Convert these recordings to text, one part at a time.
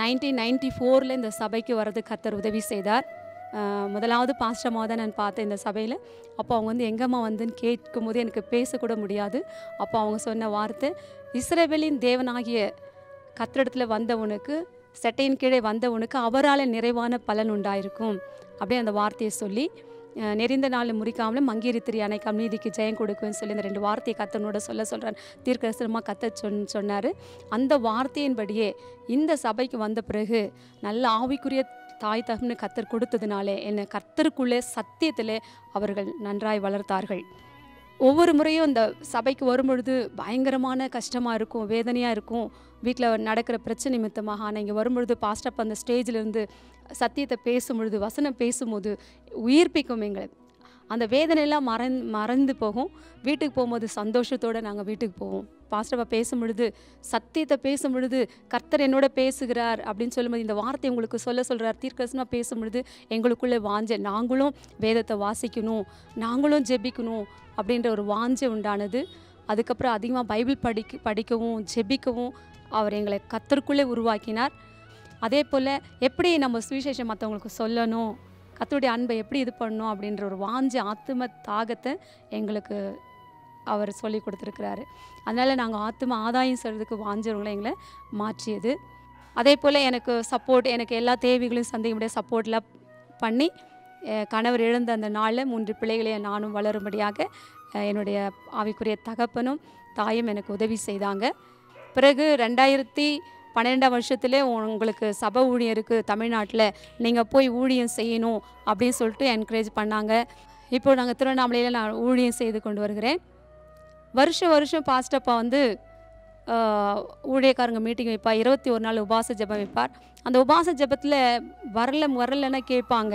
Nineteen ninety ஃபோரில் இந்த சபைக்கு வரது கத்தர் உதவி செய்தார். முதலாவது பாஸ்டமாக தான் நான் பார்த்தேன் இந்த சபையில் அப்போ அவங்க வந்து எங்கம்மா வந்துன்னு கேட்கும்போது எனக்கு பேசக்கூட முடியாது. அப்போ அவங்க சொன்ன வார்த்தை இஸ்ரவேலின் தேவனாகிய கத்திரிடத்தில் வந்தவனுக்கு செட்டையின் கீழே வந்தவனுக்கு அவரால் நிறைவான பலன் உண்டாயிருக்கும். அப்படியே அந்த வார்த்தையை சொல்லி நெறிந்த நாள் முறிக்காமலும் மங்கீரி அணைக்கம் நீதிக்கு ஜெயம் கொடுக்குன்னு சொல்லி இந்த ரெண்டு வார்த்தையை கத்தனோட சொல்ல சொல்கிறார் தீர்க்கரசனமாக கத்த சொன் சொன்னார். அந்த வார்த்தையின்படியே இந்த சபைக்கு வந்த பிறகு நல்ல ஆவிக்குரிய தாய் தகம்னு கத்தர் கொடுத்ததுனாலே என்னை கர்த்தருக்குள்ளே சத்தியத்திலே அவர்கள் நன்றாய் வளர்த்தார்கள். ஒவ்வொரு முறையும் இந்த சபைக்கு வரும்பொழுது பயங்கரமான கஷ்டமாக இருக்கும் வேதனையாக இருக்கும். வீட்டில் நடக்கிற பிரச்சனை நிமித்தமாக ஆனால் இங்கே வரும்பொழுது பாஸ்டப் அந்த ஸ்டேஜிலேருந்து சத்தியத்தை பேசும்பொழுது வசனம் பேசும்போது உயிர்ப்பிக்கும் எங்களை. அந்த வேதனையெல்லாம் மறந் மறந்து போகும். வீட்டுக்கு போகும்போது சந்தோஷத்தோடு நாங்கள் வீட்டுக்கு போவோம். பாஸ்டப்பா பேசும் பொழுது சத்தியத்தை பேசும் பொழுது கர்த்தர் என்னோட பேசுகிறார் அப்படின்னு சொல்லும்போது இந்த வார்த்தை உங்களுக்கு சொல்ல சொல்கிறார் தீர்க்கசமாக பேசும் பொழுது எங்களுக்குள்ளே வாஞ்ச நாங்களும் வேதத்தை வாசிக்கணும் நாங்களும் ஜெபிக்கணும் அப்படின்ற ஒரு வாஞ்சை உண்டானது. அதுக்கப்புறம் அதிகமாக பைபிள் படிக்க படிக்கவும் ஜெபிக்கவும் அவர் எங்களை கத்தருக்குள்ளே உருவாக்கினார். அதே போல் எப்படி நம்ம சுவிசேஷம் மற்றவங்களுக்கு சொல்லணும்? கத்தருடைய அன்பை எப்படி இது பண்ணணும்? அப்படின்ற ஒரு வாஞ்ச ஆத்தும தாகத்தை எங்களுக்கு அவர் சொல்லி கொடுத்துருக்கிறாரு. அதனால் நாங்கள் ஆத்தும ஆதாயம் சொல்கிறதுக்கு வாஞ்சவங்களை எங்களை மாற்றியது. அதே போல் எனக்கு சப்போர்ட் எனக்கு எல்லா தேவைகளையும் சந்திக்க முடிய சப்போர்ட்லாம் பண்ணி கணவர் இழந்த அந்த நாளில் மூன்று பிள்ளைகளையும் நானும் வளரும்படியாக என்னுடைய ஆவிக்குரிய தகப்பனும் தாயும் எனக்கு உதவி செய்தாங்க. பிறகு ரெண்டாயிரத்தி பன்னிரெண்டாம் வருஷத்துலேயே உங்களுக்கு சபை ஊழியம் இருக்குது தமிழ்நாட்டில். நீங்கள் போய் ஊழியம் செய்யணும் அப்படின்னு சொல்லிட்டு என்கரேஜ் பண்ணாங்க. இப்போ நாங்கள் திருவண்ணாமலையில் நான் ஊழியம் செய்து கொண்டு வருகிறேன். வருஷம் வருஷம் பாஸ்டப்பா வந்து ஊழியக்காரங்க மீட்டிங் வைப்பார். இருபத்தி ஒரு நாள் உபாச ஜெபம் வைப்பார். அந்த உபாச ஜெபத்தில் வரல வரலன்னா கேட்பாங்க.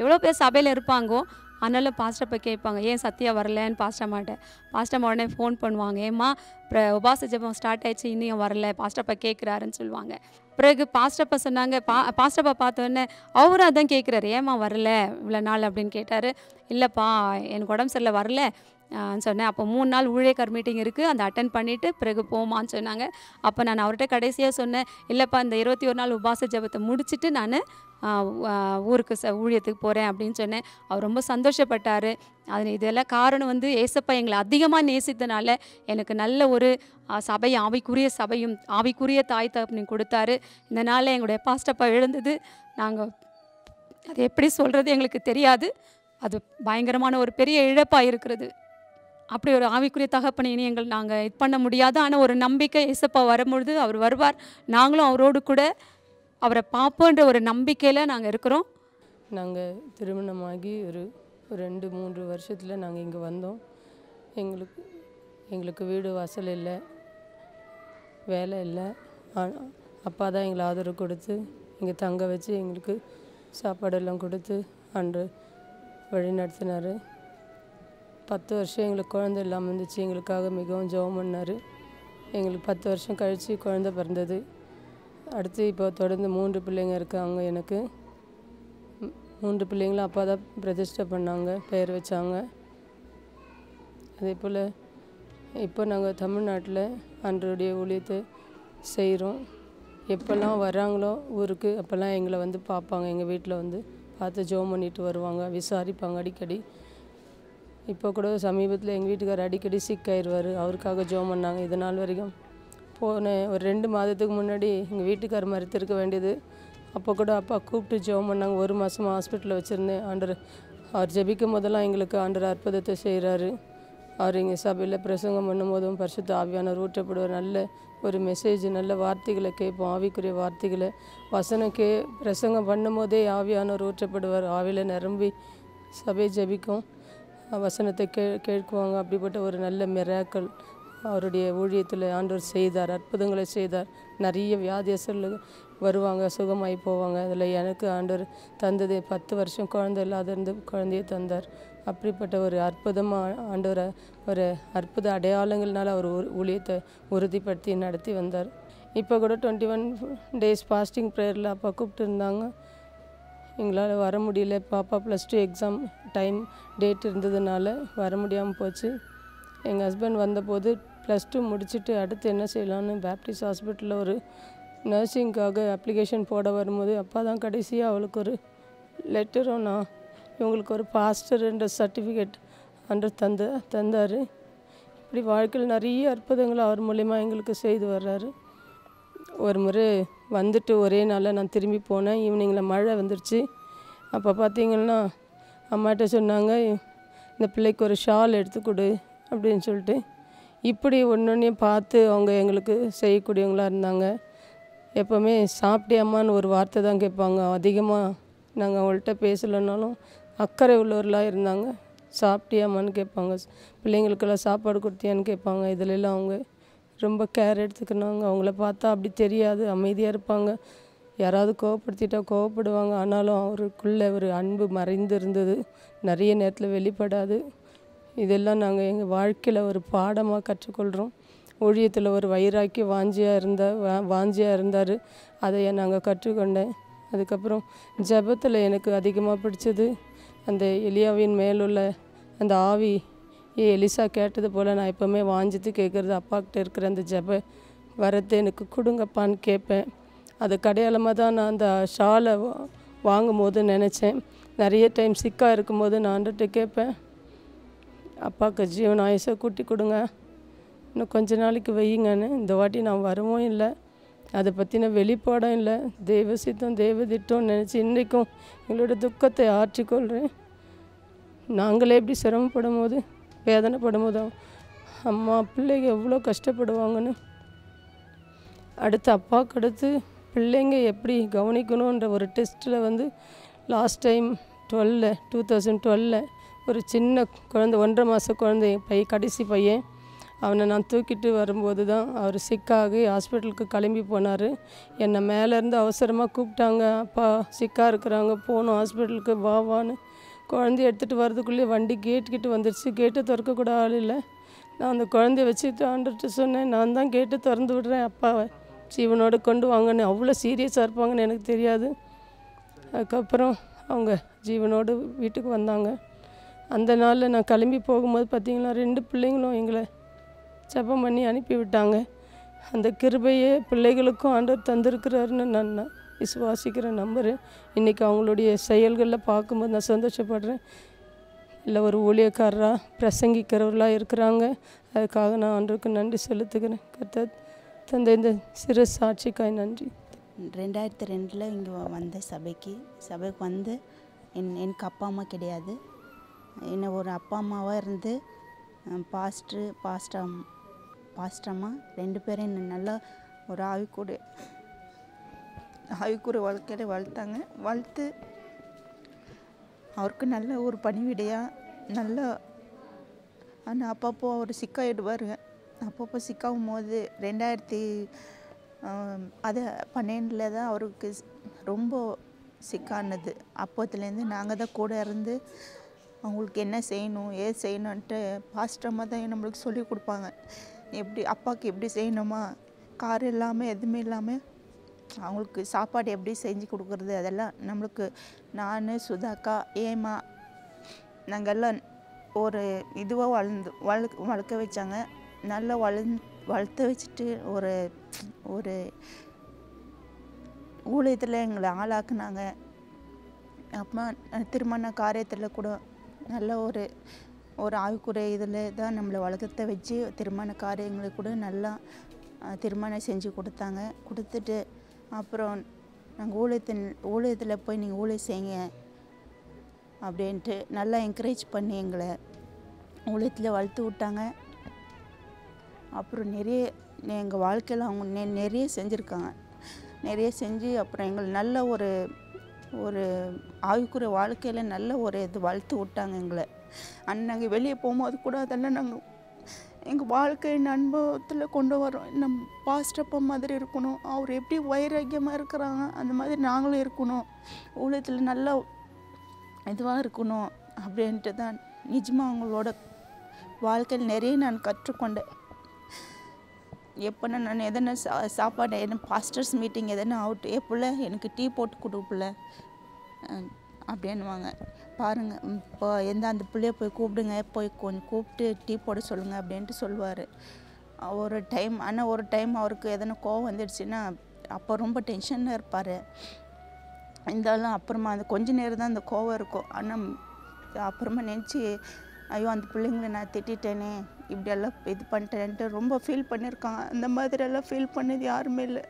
எவ்வளோ பேர் சபையில் இருப்பாங்கோ அதனால போய் கேட்பாங்க ஏன் சத்யா வரலன்னு பாஸ்டம்மாட்ட பாஸ்டம்மா உடனே ஃபோன் பண்ணுவாங்க ஏம்மா பிற உபாச ஜெபம் ஸ்டார்ட் ஆயிடுச்சு இன்னும் வரல பாஸ்டப்பா கேட்குறாருன்னு சொல்லுவாங்க. பிறகு பாஸ்டப்பா சொன்னாங்க பா பாஸ்டப்பா பார்த்தோன்னே அவரும் அதான் கேட்குறாரு ஏம்மா வரல இவ்வளோ நாள்? அப்படின்னு கேட்டார். இல்லைப்பா எனக்கு உடம்பு சரியில்லை வரல. சொன்னேன். அப்போ மூணு நாள் ஊழியக்கார் மீட்டிங் இருக்குது அந்த அட்டன் பண்ணிவிட்டு பிறகு போமான்னு சொன்னாங்க. அப்போ நான் அவர்கிட்ட கடைசியாக சொன்னேன் இல்லைப்பா இந்த இருபத்தி ஒரு நாள் உபாச ஜெபத்தை முடிச்சுட்டு நான் ஊருக்கு ச ஊழியத்துக்கு போகிறேன் அப்படின்னு சொன்னேன். அவர் ரொம்ப சந்தோஷப்பட்டார். அது இதெல்லாம் காரணம் வந்து ஏசப்பா எங்களை அதிகமாக நேசித்தனால எனக்கு நல்ல ஒரு சபை ஆவிக்குரிய சபையும் ஆவிக்குரிய தாய் தகப்பனையும் கொடுத்தாரு. இந்த நாளில் எங்களுடைய பாஸ்டப்பா எழுந்தது. நாங்கள் அது எப்படி சொல்கிறது எங்களுக்கு தெரியாது. அது பயங்கரமான ஒரு பெரிய இழப்பாக இருக்கிறது. அப்படி ஒரு ஆவிக்குரிய தகப்பனை இனி எங்கள் நாங்கள் இது பண்ண முடியாது ஆனால் ஒரு நம்பிக்கை ஏசப்பா வரும்பொழுது அவர் வருவார். நாங்களும் அவரோடு கூட அவரை பார்ப்போன்ற ஒரு நம்பிக்கையில் நாங்கள் இருக்கிறோம். நாங்கள் திருமணமாகி ஒரு ரெண்டு மூன்று வருஷத்தில் நாங்கள் இங்கே வந்தோம். எங்களுக்கு எங்களுக்கு வீடு வாசல் இல்லை வேலை இல்லை. அப்பா தான் எங்களை ஆதரவு கொடுத்து இங்கே தங்க வச்சு எங்களுக்கு சாப்பாடெல்லாம் கொடுத்து அன்று வழி நடத்தினார். பத்து வருஷம் எங்களுக்கு குழந்தை இல்லாமல் இருந்துச்சு. எங்களுக்காக மிகவும் ஜெபம் பண்ணார். எங்களுக்கு பத்து வருஷம் கழித்து குழந்தை பிறந்தது. அடுத்து இப்போ தொடர்ந்து மூன்று பிள்ளைங்க இருக்காங்க எனக்கு. மூன்று பிள்ளைங்களும் அப்பா தான் பிரதிஷ்டை பண்ணாங்க பெயர் வச்சாங்க. அதே போல் இப்போ நாங்கள் தமிழ்நாட்டில் அன்றைய ஊழியத்தை செய்கிறோம் எப்போல்லாம் வராங்களோ ஊருக்கு அப்போல்லாம் எங்களை வந்து பார்ப்பாங்க. எங்கள் வீட்டில் வந்து பார்த்து ஜோம் பண்ணிட்டு வருவாங்க விசாரிப்பாங்க அடிக்கடி. இப்போ கூட சமீபத்தில் எங்கள் வீட்டுக்காரர் அடிக்கடி சிக் ஆயிடுவார் அவருக்காக ஜோம் பண்ணாங்க. இது நாள் வரைக்கும் போன ஒரு ரெண்டு மாதத்துக்கு முன்னாடி எங்கள் வீட்டுக்காரர் மறுத்திருக்க வேண்டியது. அப்போ கூட அப்பா கூப்பிட்டு ஜெபம் பண்ணாங்க. ஒரு மாதமாக ஹாஸ்பிட்டலில் வச்சுருந்தேன். ஆண்டர் அவர் ஜெபிக்கும் போதெல்லாம் எங்களுக்கு ஆண்டர் அற்புதத்தை செய்கிறாரு அவர் எங்கள் சபையில் பிரசங்கம் பண்ணும்போதும் பரிசுத்த ஆவியானவர் ஊற்றப்படுவார். நல்ல ஒரு மெசேஜ் நல்ல வார்த்தைகளை கேட்போம். ஆவிக்குரிய வார்த்தைகளை. வசனம் கே பிரசங்கம் பண்ணும்போதே ஆவியானவர் ஊற்றப்படுவார். ஆவியில் நிரம்பி சபை ஜெபிக்கும். வசனத்தை கே கேட்குவாங்க. அப்படிப்பட்ட ஒரு நல்ல மிராக்கள் அவருடைய ஊழியத்தில் ஆண்டவர் செய்தார் அற்புதங்களை செய்தார். நிறைய வியாதியஸ்தர்கள் வருவாங்க சுகமாகி போவாங்க. அதில் எனக்கு ஆண்டவர் தந்தது பத்து வருஷம் குழந்தை இல்லாத இருந்து குழந்தைய தந்தார். அப்படிப்பட்ட ஒரு அற்புதமாக ஆண்டவரை ஒரு அற்புத அடையாளங்கள்னால அவர் ஊழியத்தை உறுதிப்படுத்தி நடத்தி வந்தார். இப்போ கூட டுவெண்ட்டி ஒன் டேஸ் ஃபாஸ்டிங் ப்ரேயரில் அப்போ கூப்பிட்டு இருந்தாங்க எங்களால் வர முடியல. பாப்பா plus two exam time date இருந்ததுனால வர முடியாமல் போச்சு. எங்கள் ஹஸ்பண்ட் வந்தபோது ப்ளஸ் டூ முடிச்சுட்டு அடுத்து என்ன செய்யலான்னு பேப்டிஸ்ட் ஹாஸ்பிட்டலில் ஒரு நர்சிங்க்காக அப்ளிகேஷன் போட வரும்போது அப்போ தான் கடைசியாக அவளுக்கு ஒரு லெட்டரும் நான் இவங்களுக்கு ஒரு பாஸ்டருன்ற சர்டிஃபிகேட் அன்று தந்த தந்தார். இப்படி வாழ்க்கையில் நிறைய அற்புதங்களை அவர் மூலிமா எங்களுக்கு செய்து வர்றாரு. ஒரு முறை வந்துட்டு ஒரே நாளில் நான் திரும்பி போனேன். ஈவினிங்கில் மழை வந்துருச்சு. அப்போ பார்த்தீங்கன்னா அம்மாட்ட சொன்னாங்க இந்த பிள்ளைக்கு ஒரு ஷால் எடுத்து கொடு அப்படின்னு சொல்லிட்டு இப்படி ஒன்று பார்த்து அவங்க எங்களுக்கு செய்யக்கூடியவங்களாக இருந்தாங்க. எப்போவுமே சாப்பிட்டியாம்மான்னு ஒரு வார்த்தை தான் கேட்பாங்க. அதிகமாக நாங்கள் அவங்கள்ட்ட பேசலைன்னாலும் அக்கறை உள்ளவர்களாக இருந்தாங்க. சாப்பிட்டியாமான்னு கேட்பாங்க. பிள்ளைங்களுக்கெல்லாம் சாப்பாடு கொடுத்தியான்னு கேட்பாங்க. இதிலெல்லாம் அவங்க ரொம்ப கேர் எடுத்துக்கினாங்க. அவங்கள பார்த்தா அப்படி தெரியாது. அமைதியாக இருப்பாங்க. யாராவது கோவப்படுத்திட்டா கோவப்படுவாங்க. ஆனாலும் அவருக்குள்ளே ஒரு அன்பு மறைந்து இருந்தது நிறைய நேரத்தில் வெளிப்படாது. இதெல்லாம் நாங்கள் எங்கள் வாழ்க்கையில் ஒரு பாடமாக கற்றுக்கொள்கிறோம் ஊழியத்தில் ஒரு வைராக்கி வாஞ்சியாக இருந்த வா வாஞ்சியாக இருந்தார். அதை நாங்கள் கற்றுக்கொண்டேன். அதுக்கப்புறம் ஜெபத்தில் எனக்கு அதிகமாக பிடிச்சது அந்த எலியாவின் மேலுள்ள அந்த ஆவி. ஏ எலிசா கேட்டது போல் நான் எப்போவுமே வாஞ்சித்து கேட்குறது அப்பாக்கிட்ட இருக்கிற அந்த ஜெப வரத்தை எனக்கு கொடுங்கப்பான்னு கேட்பேன். அது கடையாளமாக தான் நான் அந்த ஷாலை வாங்கும்போது வாங்கும் போது நினச்சேன். நிறைய டைம் சிக்காக இருக்கும்போது நான் ஆண்டுகிட்ட கேட்பேன். அப்பாவுக்கு ஜீவன் ஆயுசை கூட்டி கொடுங்க. இன்னும் கொஞ்ச நாளைக்கு வையுங்கன்னு இந்த வாட்டி நான் வரவும் இல்லை. அதை பற்றின வெளிப்பாடும் இல்லை. தெய்வ சித்தம் தெய்வ திட்டம்னு நினச்சி இன்றைக்கும் எங்களோட துக்கத்தை ஆற்றிக்கொள்கிறேன் நாங்களே எப்படி சிரமப்படும் போது வேதனைப்படும் போது அம்மா பிள்ளைங்க எவ்வளோ கஷ்டப்படுவாங்கன்னு. அடுத்து அப்பாவுக்கு அடுத்து பிள்ளைங்க எப்படி கவனிக்கணுன்ற ஒரு டெஸ்ட்டில் வந்து last time twelve two thousand twelve ஒரு சின்ன குழந்தை ஒன்றரை மாத குழந்தை பை கடைசி பையன். அவனை நான் தூக்கிட்டு வரும்போது தான் அவர் சிக்காகி ஹாஸ்பிட்டலுக்கு கிளம்பி போனார். என்னை மேலேருந்து அவசரமாக கூப்பிட்டாங்க. அப்பா சிக்காக இருக்கிறாங்க. போகணும். ஹாஸ்பிட்டலுக்கு வா வான்னு. குழந்தைய எடுத்துகிட்டு வரதுக்குள்ளேயே வண்டி கேட் கிட்ட வந்துருச்சு. கேட்டை திறக்கக்கூட ஆள் இல்லை. நான் அந்த குழந்தைய வச்சு தாண்டுட்டு சொன்னேன். நான் தான் கேட்டு திறந்து விடுறேன் அப்பாவை. ஜீவனோடு கொண்டு வாங்கன்னு. அவ்வளோ சீரியஸாக இருப்பாங்கன்னு எனக்கு தெரியாது. அதுக்கப்புறம் அவங்க ஜீவனோடு வீட்டுக்கு வந்தாங்க. அந்த நாளில் நான் கிளம்பி போகும்போது பார்த்தீங்கன்னா ரெண்டு பிள்ளைங்களும் எங்களை ஜபம் பண்ணி அனுப்பி விட்டாங்க அந்த கிருபையே பிள்ளைகளுக்கும் ஆண்டவர் தந்திருக்கிறாருன்னு நான் விசுவாசிக்கிறேன் நம்புகிறேன் இன்றைக்கி அவங்களுடைய செயல்களில் பார்க்கும்போது நான் சந்தோஷப்படுறேன். இல்லை ஒரு ஊழியக்காரராக பிரசங்கிக்கிறவர்களாக இருக்கிறாங்க. அதுக்காக நான் ஆண்டவருக்கு நன்றி செலுத்துகிறேன். கர்த்தர் தந்த இந்த சிறு சாட்சிக்காய் நன்றி. ரெண்டாயிரத்தி ரெண்டில் இங்கே வந்தேன் சபைக்கு சபைக்கு வந்து என் எனக்கு அப்பா அம்மா கிடையாது. என்னை ஒரு அப்பா அம்மாவாக இருந்து பாஸ்ட்ரு பாஸ்டம் பாஸ்டம்மா ரெண்டு பேரும் என்னை நல்லா ஒரு ஆவிக்கூட ஆவிக்கூட வாழ்க்கையில் வளர்த்தாங்க வளர்த்து அவருக்கு நல்ல ஒரு பணிவிடையாக நல்ல ஆனால் அப்பப்போ அவர் சிக்காயிடுவார். அப்பப்போ சிக்காகும் போது ரெண்டாயிரத்தி அதை அது பன்னெண்டில் தான் அவருக்கு ரொம்ப சிக்கானது. அப்போத்துலேருந்து நாங்கள் தான் கூட இருந்து அவங்களுக்கு என்ன செய்யணும் ஏது செய்யணுன்ட்டு பாஸ்டமாக தான் நம்மளுக்கு சொல்லி கொடுப்பாங்க. எப்படி அப்பாவுக்கு எப்படி செய்யணுமா? கார் இல்லாமல் எதுவுமே இல்லாமல் அவங்களுக்கு சாப்பாடு எப்படி செஞ்சு கொடுக்குறது? அதெல்லாம் நம்மளுக்கு நான் சுதாக்கா ஏமா நாங்கள் எல்லாம் ஒரு இதுவாக வளர்ந்து வளர்க்க வளர்க்க வச்சாங்க. நல்லா வளர்ந் வளர்த்து வச்சுட்டு ஒரு ஒரு ஊழியத்தில் எங்களை ஆளாக்குனாங்க. அப்புறமா திருமண காரியத்தில் கூட நல்ல ஒரு ஒரு ஆய்வுக்குறை இதில் தான் நம்மளை வழக்கத்தை வச்சு திருமண காரியங்களை கூட நல்லா திருமணம் செஞ்சு கொடுத்தாங்க. கொடுத்துட்டு அப்புறம் நாங்கள் ஊழியத்தின் ஊழியத்தில் போய் நீங்கள் ஊழியம் செய்யுங்க அப்படின்ட்டு நல்லா என்கரேஜ் பண்ணி எங்களை ஊழியத்தில் வளர்த்து விட்டாங்க. அப்புறம் நிறைய எங்கள் வாழ்க்கையில் அவங்க நெ நிறைய செஞ்சுருக்காங்க. நிறைய செஞ்சு அப்புறம் எங்களை நல்ல ஒரு ஒரு ஆவிக்குரிய வாழ்க்கையில் நல்ல ஒரு இது வளர்த்து விட்டாங்க எங்களை. அண்ட் நாங்கள் வெளியே போகும்போது கூட அதெல்லாம் நாங்கள் எங்கள் வாழ்க்கையின் அனுபவத்தில் கொண்டு வரோம் நம் பாஸ்டப்பா மாதிரி இருக்கணும். அவர் எப்படி வைராக்கியமாக இருக்கிறாங்க அந்த மாதிரி நாங்களும் இருக்கணும். ஊழியத்தில் நல்லா இதுவாக இருக்கணும் அப்படின்ட்டு தான் நிஜமாக அவங்களோட வாழ்க்கையில் நிறைய நான் கற்றுக்கொண்டேன். எப்போனா நான் எதனா சா சாப்பாடு எதனா பாஸ்டர்ஸ் மீட்டிங் எதனா அவுட் ஏ எனக்கு டீ போட்டு கொடு புள்ள. அப்படின்னுவாங்க. பாருங்கள் இப்போ எந்த அந்த பிள்ளைய போய் கூப்பிடுங்க போய் கொஞ்சம் கூப்பிட்டு டீ போட சொல்லுங்கள் அப்படின்ட்டு சொல்லுவார். ஒரு டைம் ஆனால் ஒரு டைம் அவருக்கு எதனா கோவம் வந்துடுச்சுன்னா அப்போ ரொம்ப டென்ஷனாக இருப்பார். இருந்தாலும் அப்புறமா அந்த கொஞ்ச நேரம் தான் அந்த கோவம் இருக்கும். ஆனால் அப்புறமா நினச்சி ஐயோ அந்த பிள்ளைங்களை நான் திட்டிட்டேனே. இப்படியெல்லாம் இது பண்ணிட்டேன்ட்டு ரொம்ப ஃபீல் பண்ணியிருக்காங்க அந்த மாதிரியெல்லாம் ஃபீல் பண்ணது யாருமே இல்லை.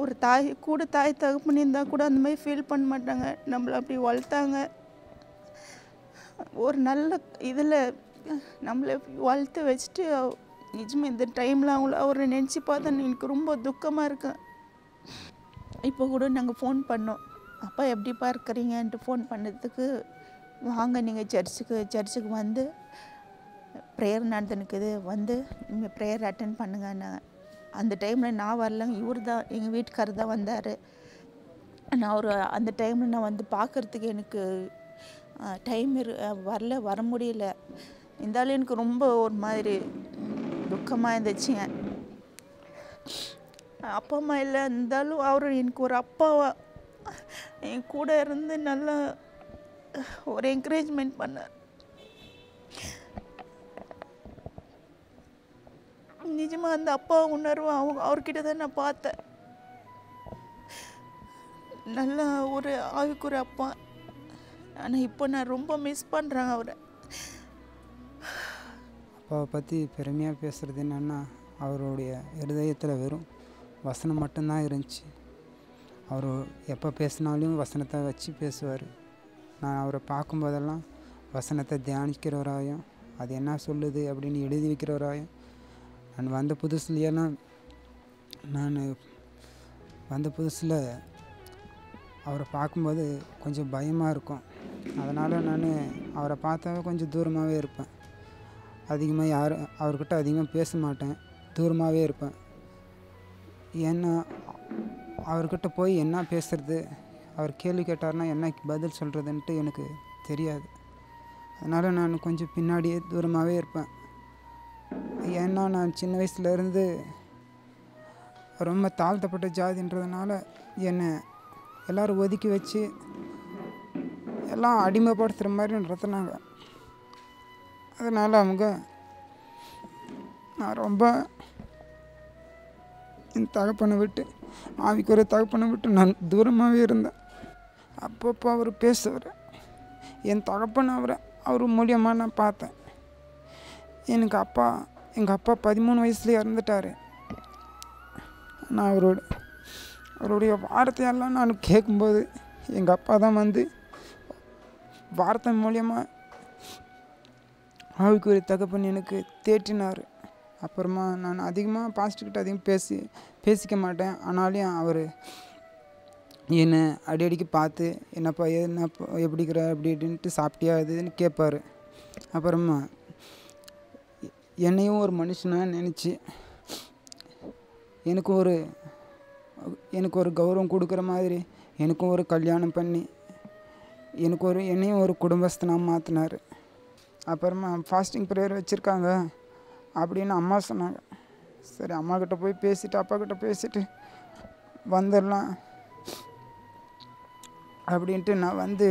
ஒரு தாய் கூட தாய் தகப்பன் இருந்தால் கூட அந்த மாதிரி ஃபீல் பண்ண மாட்டாங்க. நம்மளை அப்படி வளர்த்தாங்க. ஒரு நல்ல இதில் நம்மளை வளர்த்து வச்சுட்டு நிஜமாக இந்த டைமில் அவங்கள அவரை நினச்சி பார்த்தா எனக்கு ரொம்ப துக்கமாக இருக்கு. இப்போ கூட நாங்கள் ஃபோன் பண்ணோம். அப்பா எப்படிப்பா இருக்கிறீங்கன்ட்டு ஃபோன் பண்ணதுக்கு வாங்க நீங்கள் சர்ச்சுக்கு சர்ச்சுக்கு வந்து ப்ரேயர் நடந்துனுக்குது வந்து நீங்கள் ப்ரேயர் அட்டன் பண்ணுங்கன்னு அந்த டைமில் நான் வரலங்க இவர் தான் எங்கள் வீட்டுக்காரர் தான் வந்தார். நான் ஒரு அந்த டைமில் நான் வந்து பார்க்குறதுக்கு எனக்கு டைம் இரு வரல வர முடியல. இருந்தாலும் எனக்கு ரொம்ப ஒரு மாதிரி துக்கமாக இருந்துச்சுங்க அப்பா அம்மா இல்லை இருந்தாலும் அவர் எனக்கு ஒரு அப்பாவா என் கூட இருந்து நல்லா ஒரு என்கரேஜ்மெண்ட் பண்ணார். நிஜமாக அந்த அப்பா உணர்வு அவங்க அவர்கிட்ட தான் நான் பார்த்தேன். நல்ல ஒரு ஆவிக்குற அப்பா. ஆனால் இப்போ நான் ரொம்ப மிஸ் பண்ணுறேன் அவரை. அப்பாவை பற்றி பெருமையாக பேசுகிறது என்னென்னா அவருடைய இருதயத்தில் வெறும் வசனம் மட்டும்தான் இருந்துச்சு. அவர் எப்போ பேசினாலும் வசனத்தை வச்சு பேசுவார். நான் அவரை பார்க்கும்போதெல்லாம் வசனத்தை தியானிக்கிறவராயும் அது என்ன சொல்லுது அப்படின்னு எழுதி வைக்கிறவராயும் நான் வந்த புதுசுலையெல்லாம் நான் வந்த புதுசில் அவரை பார்க்கும்போது கொஞ்சம் பயமாக இருக்கும். அதனால் நான் அவரை பார்த்தாவே கொஞ்சம் தூரமாகவே இருப்பேன். அதிகமாக யாரும் அவர்கிட்ட அதிகமாக பேச மாட்டேன். தூரமாகவே இருப்பேன். ஏன்னா அவர்கிட்ட போய் என்ன பேசுறது அவர் கேள்வி கேட்டார்னா என்ன பதில் சொல்கிறதுன்ட்டு எனக்கு தெரியாது. அதனால் நான் கொஞ்சம் பின்னாடியே தூரமாகவே இருப்பேன். ஏன்னா நான் சின்ன வயசுலேருந்து ரொம்ப தாழ்த்தப்பட்ட ஜாதின்றதுனால என்னை எல்லோரும் ஒதுக்கி வச்சு எல்லாம் அடிமைப்படுத்துகிற மாதிரி நடத்துனாங்க. அதனால் அவங்க நான் ரொம்ப என் தகப்பனை விட்டு ஆவிக்கு ஒரு தகப்பனை விட்டு நான் தூரமாகவே இருந்தேன். அப்பப்போ அவர் பேசுவார். என் தகப்பன் அவரை அவர் மூலியமாக நான் பார்த்தேன். எனக்கு அப்பா எங்கள் அப்பா பதிமூணு வயசுலேயே இறந்துட்டார். நான் அவரோட அவருடைய வார்த்தையெல்லாம் நான் கேட்கும்போது எங்கள் அப்பா தான் வந்து வார்த்தை மூலியமாக ஆவிக்குரிய தகப்பன் எனக்கு தேற்றினார். அப்புறமா நான் அதிகமாக பாஸ்ட்டுக்கிட்ட அதிகம் பேசி பேசிக்க மாட்டேன். ஆனாலும் அவர் என்னை அடிக்கடிக்கு பார்த்து என்னப்பா என்னப்பா எப்படி இருக்கிற அப்படி இப்படின்ட்டு சாப்பிட்டியா இதுன்னு கேட்பார். அப்புறமா என்னையும் ஒரு மனுஷனாக நினச்சி எனக்கு ஒரு எனக்கு ஒரு கௌரவம் கொடுக்குற மாதிரி எனக்கும் ஒரு கல்யாணம் பண்ணி எனக்கு ஒரு என்னையும் ஒரு குடும்பஸ்தனாக மாற்றினார் அப்புறமா ஃபாஸ்டிங் ப்ரேயர் வச்சுருக்காங்க அப்படின்னு அம்மா சொன்னாங்க. சரி அம்மாக்கிட்ட போய் பேசிட்டு அப்பாக்கிட்ட பேசிவிட்டு பேசிட்டு வந்துடலாம் அப்படின்ட்டு நான் வந்து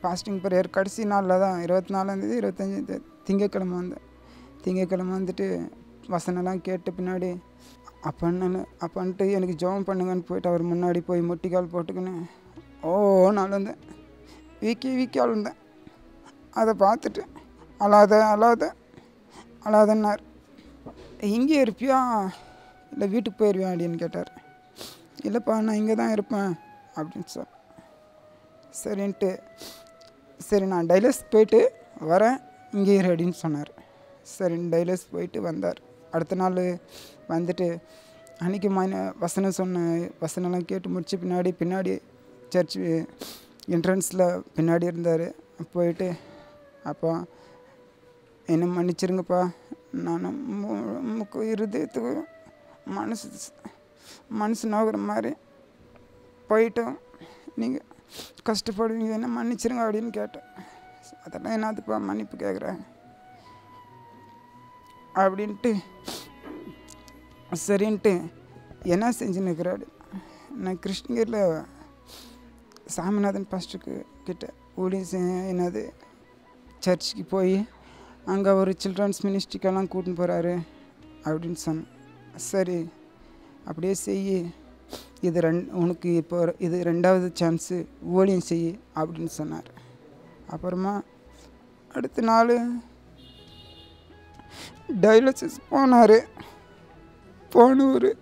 ஃபாஸ்டிங் ப்ரேயர் கடைசி நாளில் தான் இருபத்தி நாலாந்தேதி இருபத்தஞ்சி திங்கக்கிழமை வந்தேன். திங்கக்கிழமை வந்துட்டு வசனம்லாம் கேட்ட பின்னாடி அப்பன்னு அப்பன்ட்டு எனக்கு ஜெபம் பண்ணுங்கன்னு போயிட்டு அவர் முன்னாடி போய் முட்டிக்கால் போட்டுக்கின்னு ஓ நான் வந்தேன். வீக்கி வீக்கி அழுந்தேன். அதை பார்த்துட்டு அழாத அழாத அழாதன்னார். இங்கே இருப்பியா? இல்லை வீட்டுக்கு போயிடுவியா அப்படின்னு கேட்டார். இல்லைப்பா நான் இங்கே தான் இருப்பேன் அப்படின்னு சொல் சரின்ட்டு சரி நான் டைலஸ் போயிட்டு வரேன் இங்கே இரு அப்படின்னு சொன்னார். சரின்னு டைலஸ் போயிட்டு வந்தார். அடுத்த நாள் வந்துட்டு அன்றைக்கி மன வசனம் சொன்ன வசனம்லாம் கேட்டு முடிச்சு பின்னாடி பின்னாடி சர்ச் என்ட்ரன்ஸில் பின்னாடி இருந்தார். போயிட்டு அப்போ என்ன மன்னிச்சிருங்கப்பா. நான் முக்கு இருதயத்துக்கு மனசு மனசு நோக்கிற மாதிரி போயிட்டோம். நீங்கள் கஷ்டப்படுவீங்க என்ன மன்னிச்சிருங்க அப்படின்னு கேட்டேன். அதெல்லாம் என்னதுப்பா மன்னிப்பு கேட்குறேன் அப்படின்ட்டு சரின்ட்டு என்ன செஞ்சுன்னு இருக்கிறாரு? நான் கிருஷ்ணகிரியில் சாமிநாதன் பாஸ்டருக்கு கிட்ட ஊழியம் என்னது சர்ச்சுக்கு போய் அங்கே ஒரு சில்ட்ரன்ஸ் மினிஸ்ட்ரிக்கெல்லாம் கூட்டின்னு போகிறாரு அப்படின்னு சொன்னேன் சரி அப்படியே செய் இது ரெண் உனக்கு இப்போ இது ரெண்டாவது சான்ஸு ஓலியம் செய் அப்படின்னு சொன்னார். அப்புறமா அடுத்த நாள் டயாலிசிஸ் போனார். போனவர்.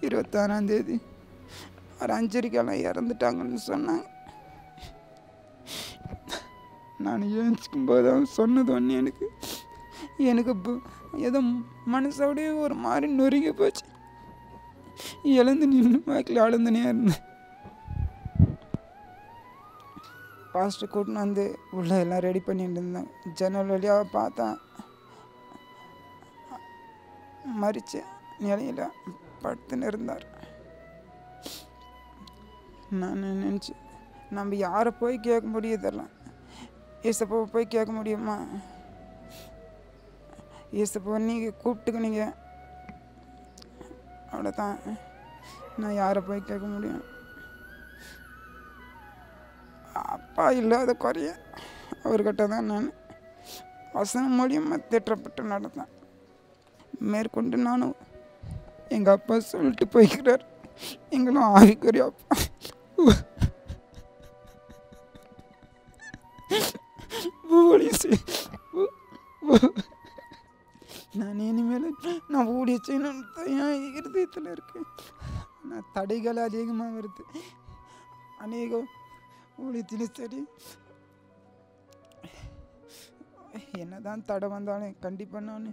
இருபத்தாறாம் தேதி. ஒரு அஞ்சரிக்கெல்லாம் இறந்துட்டாங்கன்னு சொன்னாங்க. நான் ஏஞ்சிக்கும் போது அவன் சொன்னது ஒன்று எனக்கு. எனக்கு ஏதோ மனசோடய ஒரு மாதிரி நொறுங்கி போச்சு. எழுந்து நின்று வாக்கில் அழுந்துனே இருந்தேன். பாஸ்டர் கூட்டின்னு வந்து உள்ளே எல்லாம் ரெடி பண்ணிட்டு இருந்தேன். ஜன்னல் வழியாக பார்த்தேன் மறிச்ச நிலையில் படுத்துன்னு இருந்தார். நான் நினச்சி நம்ம யாரை போய் கேட்க முடியுதெல்லாம் இதெல்லாம்? போய் கேட்க முடியுமா? ஏசப்பா நீங்கள் கூப்பிட்டுக்குனீங்க அவ்வளோதான் நான் யாரை போய் கேட்க முடியும்? அப்பா இல்லாத குறைய அவர்கிட்ட தான் நான் வசனம் மூலியமாக திட்டப்பட்டு நடந்தேன். மேற்கொண்டு நானும் எங்கள் அப்பா சொல்லிட்டு போய்க்கிறார். எங்களும் ஆவிக்குரிய அப்பா. நான் இனிமேல் நான் ஊழிய செய்யணும்னு என் இருதயத்தில் இருக்கு ஆனால் தடைகள் அதிகமாக வருது. அநேகம் ஊழியத்திலும் சரி என்னதான் தடை வந்தாலும் கண்டிப்பாக நான்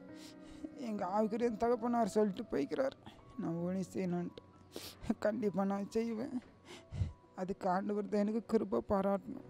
எங்கள் ஆவிக்குரிய தகப்பனார் சொல்லிட்டு போய்க்கிறார். நான் ஊழியம் செய்யணுன்ட்டு கண்டிப்பாக நான் செய்வேன். அதுக்கு ஆண்டு தான் எனக்கு கிருப்பை பாராட்டணும்.